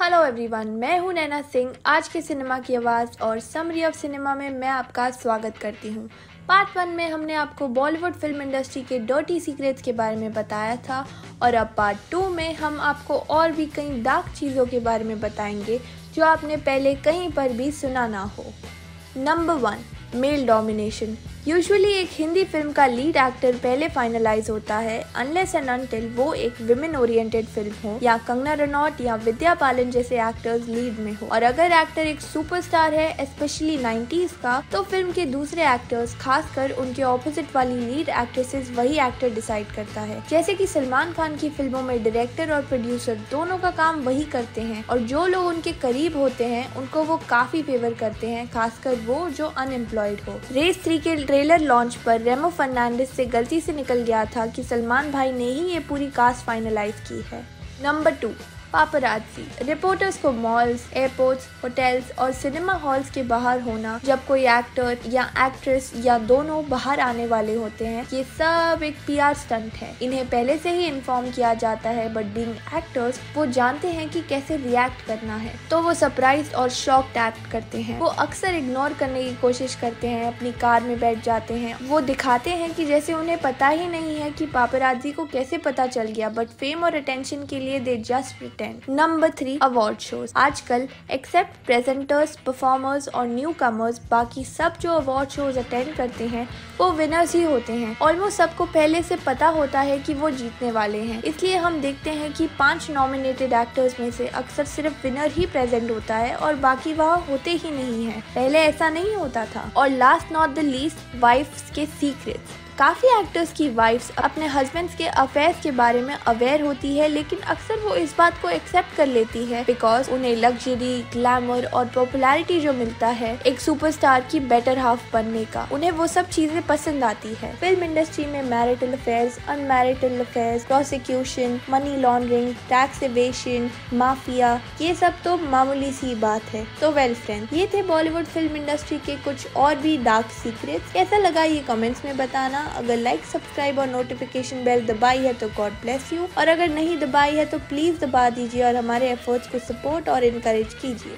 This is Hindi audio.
हेलो एवरीवन मैं हूँ नैना सिंह। आज के सिनेमा की आवाज़ और समरी ऑफ़ सिनेमा में मैं आपका स्वागत करती हूँ। पार्ट वन में हमने आपको बॉलीवुड फ़िल्म इंडस्ट्री के डर्टी सीक्रेट्स के बारे में बताया था और अब पार्ट टू में हम आपको और भी कई डार्क चीज़ों के बारे में बताएँगे जो आपने पहले कहीं पर भी सुना ना हो। Number one male domination usually एक हिंदी फ़िल्म का लीड एक्टर पहले फाइनलाइज होता है अनलेस एंड अनटिल वो एक विमेन ओरिएंटेड फ़िल्म हो, या कंगना रनौत या विद्या पालन जैसे एक्टर्स लीड में हो। और अगर एक्टर एक सुपरस्टार है स्पेशली 90s का तो फ़िल्म के दूसरे एक्टर्स खासकर उनके ऑपोजिट वाली लीड एक्ट्रेसेस वही एक्टर डिसाइड करता है। जैसे कि सलमान खान की फ़िल्मों में डायरेक्टर और प्रोड्यूसर दोनों का काम वही करते हैं, और जो लोग उनके करीब होते हैं, उनको वो काफ़ी फेवर करते हैं, खासकर वो जो अनएम्प्लॉयड हो। रेस थ्री के ट्रेलर लॉन्च पर रेमो फर्नांडिस से गलती से निकल गया था कि सलमान भाई ने ही ये पूरी कास्ट फाइनलाइज की है। नंबर टू पापराजी रिपोर्टर्स को मॉल्स एयरपोर्ट्स होटल्स और सिनेमा हॉल्स के बाहर होना, जब कोई एक्टर या एक्ट्रेस या दोनों बाहर आने वाले होते हैं, ये सब एक पीआर स्टंट है। इन्हें पहले से ही इन्फॉर्म किया जाता है बट बीइंग एक्टर्स वो जानते हैं कि कैसे रिएक्ट करना है। तो वो सरप्राइज़ और शॉक एक्ट करते हैं। वो अक्सर इग्नोर करने की कोशिश करते हैं, अपनी कार में बैठ जाते हैं। वो दिखाते हैं कि जैसे उन्हें पता ही नहीं है कि पापराजी को कैसे पता चल गया बट फेम और अटेंशन के लिए दे just ten number three award shows आजकल एक्सेप्ट प्रेजेंटर्स परफॉर्मर्स और न्यू कमर्स बाकी सब जो अवार्ड शोज़ अटेंड करते हैं, वो विनर्स ही होते हैं। ऑलमोस्ट सबको पहले से पता होता है कि वो जीतने वाले हैं। इसलिए हम देखते हैं कि पाँच नॉमिनेटेड एक्टर्स में से अक्सर सिर्फ़ विनर ही प्रेजेंट होता है और बाकी वह होते ही नहीं है। पहले ऐसा नहीं होता था। और last not the least wifes के सीक्रेट्स काफ़ी एक्टर्स की वाइफ्स अपने हस्बैंड्स के अफेयर्स के बारे में अवेयर होती है, लेकिन अक्सर वो इस बात को एक्सेप्ट कर लेती है बिकॉज़ उन्हें लग्जरी ग्लैमर और पॉपुलैरिटी जो मिलता है, एक सुपरस्टार की बेटर हाफ़ बनने का, उन्हें वो सब चीज़ें पसंद आती है। फ़िल्म इंडस्ट्री में marital affairs unmarital affairs prosecution money laundering tax evasion mafia ये सब तो मामूली सी बात है। तो वेल फ्रेंड ये थे बॉलीवुड फ़िल्म इंडस्ट्री के कुछ और भी डार्क सीक्रेट्स कैसा लगा ये कमेंट्स में बताना? अगर लाइक सब्सक्राइब और नोटिफिकेशन बेल दबाई है तो गॉड ब्लेस यू और अगर नहीं दबाई है तो प्लीज़ दबा दीजिए और हमारे एफर्ट्स को सपोर्ट और इनकरेज कीजिए।